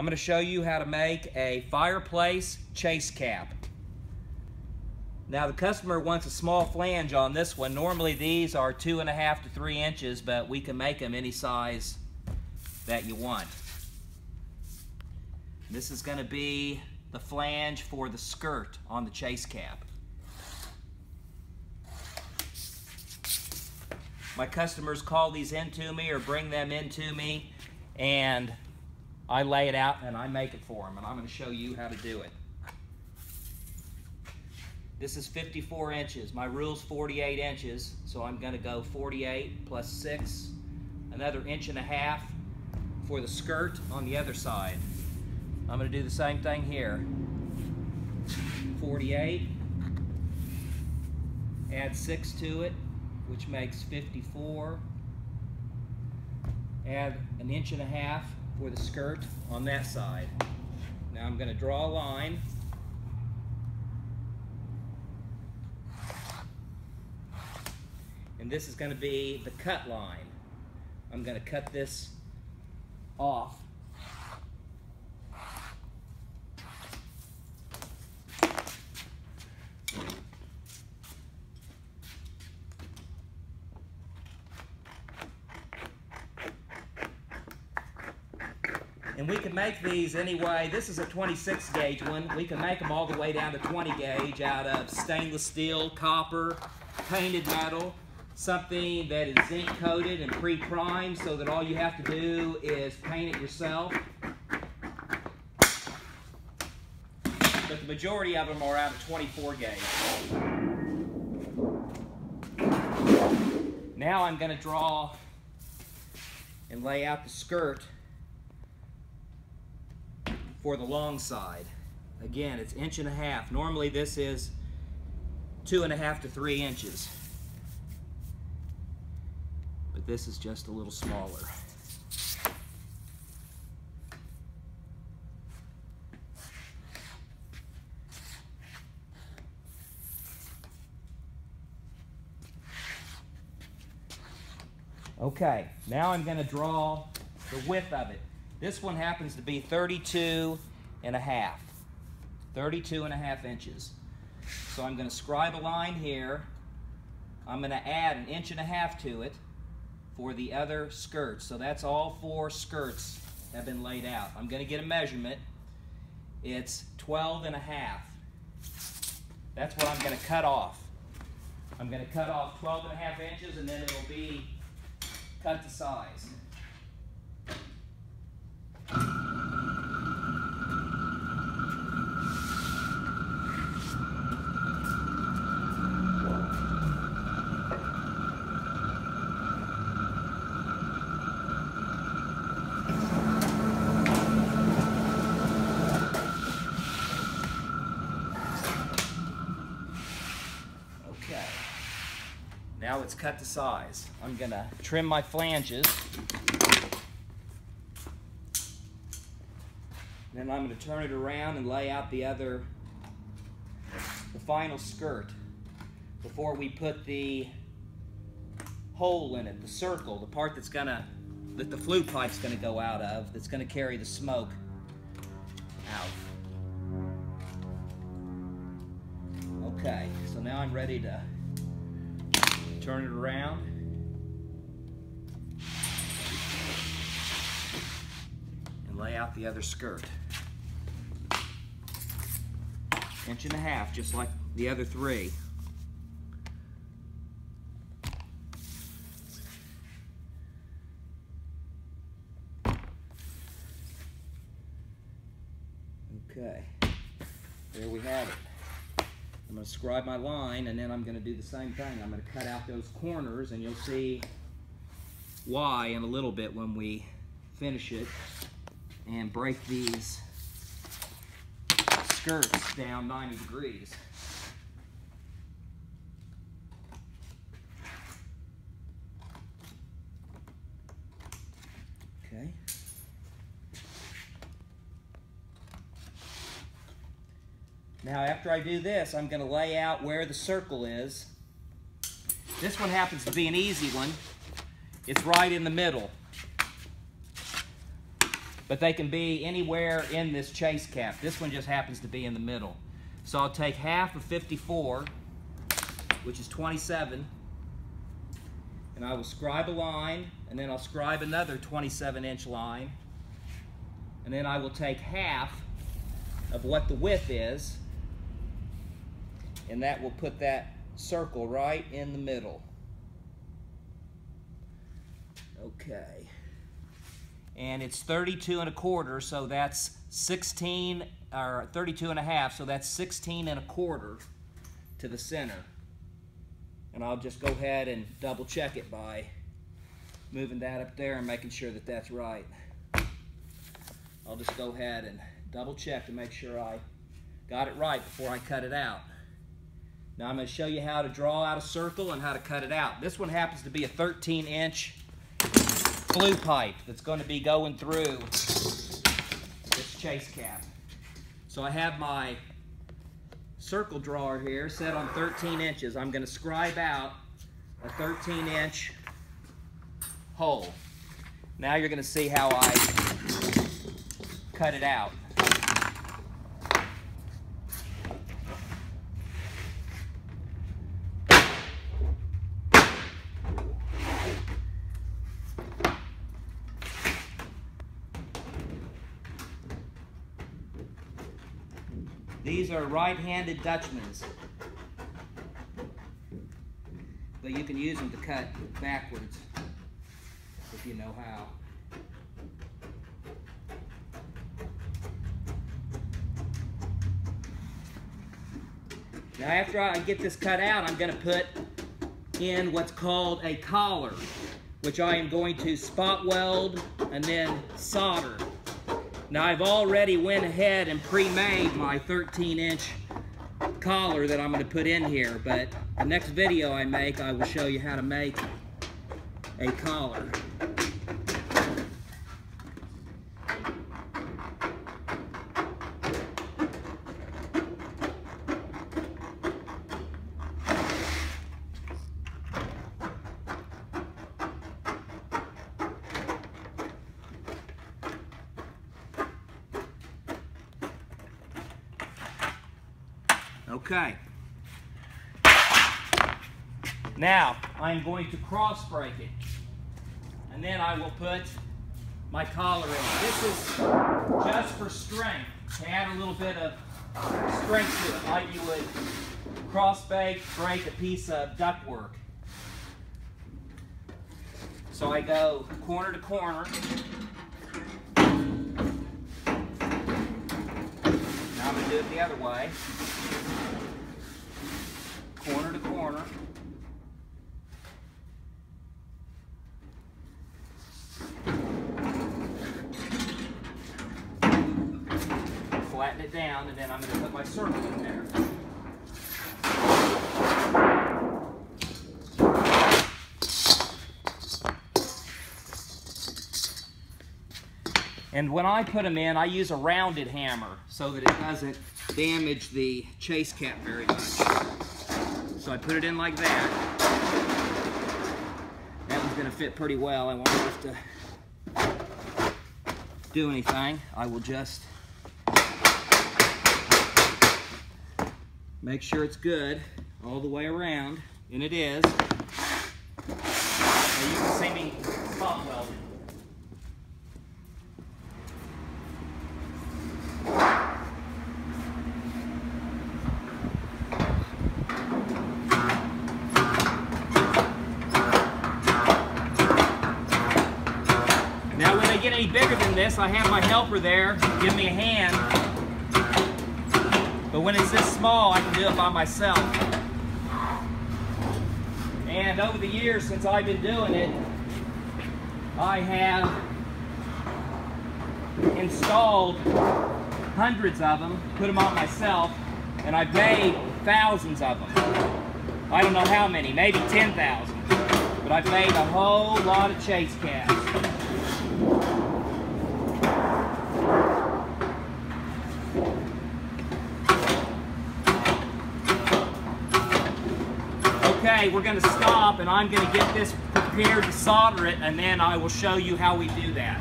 I'm going to show you how to make a fireplace chase cap. Now the customer wants a small flange on this one. Normally these are two and a half to three inches, but we can make them any size that you want. This is going to be the flange for the skirt on the chase cap. My customers call these into me or bring them into me and I lay it out and I make it for them and I'm going to show you how to do it. This is 54 inches. My rule's 48 inches, so I'm going to go 48 plus 6, another inch and a half for the skirt on the other side. I'm going to do the same thing here. 48, add 6 to it, which makes 54. Add an inch and a half for the skirt on that side. Now I'm going to draw a line. And this is going to be the cut line. I'm going to cut this off And we can make these anyway. This is a 26 gauge one. We can make them all the way down to 20 gauge out of stainless steel, copper, painted metal, something that is zinc coated and pre-primed so that all you have to do is paint it yourself. But the majority of them are out of 24 gauge. Now I'm going to draw and lay out the skirt for the long side. Again, it's inch and a half. Normally this is two and a half to three inches. But this is just a little smaller. Okay, now I'm going to draw the width of it. This one happens to be 32 and a half. 32 and a half inches. So I'm going to scribe a line here. I'm going to add an inch and a half to it for the other skirts. So that's all four skirts have been laid out. I'm going to get a measurement. It's 12 and a half. That's what I'm going to cut off. I'm going to cut off 12 and a half inches and then it'll be cut to size. Now it's cut to size. I'm gonna trim my flanges. Then I'm gonna turn it around and lay out the other, the final skirt before we put the hole in it, the circle, the part that's gonna, that the flue pipe's gonna go out of, that's gonna carry the smoke out. Okay, so now I'm ready to turn it around. And lay out the other skirt. Inch and a half, just like the other three. Okay, there we have it. I'm going to scribe my line and then I'm going to do the same thing. I'm going to cut out those corners and you'll see why in a little bit when we finish it and break these skirts down 90 degrees. Okay. Now after I do this, I'm going to lay out where the circle is. This one happens to be an easy one. It's right in the middle. But they can be anywhere in this chase cap. This one just happens to be in the middle. So I'll take half of 54, which is 27, and I will scribe a line, and then I'll scribe another 27 inch line, and then I will take half of what the width is, and that will put that circle right in the middle. Okay. And it's 32 and a quarter, so that's 16, or 32 and a half, so that's 16 and a quarter to the center. And I'll just go ahead and double check it by moving that up there and making sure that that's right. I'll just go ahead and double check to make sure I got it right before I cut it out. Now I'm going to show you how to draw out a circle and how to cut it out. This one happens to be a 13 inch flue pipe that's going to be going through this chase cap. So I have my circle drawer here set on 13 inches. I'm going to scribe out a 13 inch hole. Now you're going to see how I cut it out. These are right-handed Dutchmans. But you can use them to cut backwards if you know how. Now after I get this cut out, I'm going to put in what's called a collar, which I am going to spot weld and then solder. Now I've already went ahead and pre-made my 13 inch collar that I'm going to put in here, but the next video I make, I will show you how to make a collar. Okay. Now, I'm going to cross break it. And then I will put my collar in. This is just for strength, to add a little bit of strength to it, like you would cross break, break a piece of ductwork. So I go corner to corner. Now I'm going to do it the other way corner to corner. Flatten it down, and then I'm going to put my circle in there. And when I put them in, I use a rounded hammer so that it doesn't damage the chase cap very much. So I put it in like that. That one's gonna fit pretty well. I won't have to do anything. I will just make sure it's good all the way around, and it is. Now you can see me spot welding. This, I have my helper there give me a hand. But when it's this small, I can do it by myself. And over the years since I've been doing it, I have installed hundreds of them, put them on myself, and I've made thousands of them. I don't know how many, maybe 10,000. But I've made a whole lot of chase caps. Okay, we're going to stop and I'm going to get this prepared to solder it and then I will show you how we do that.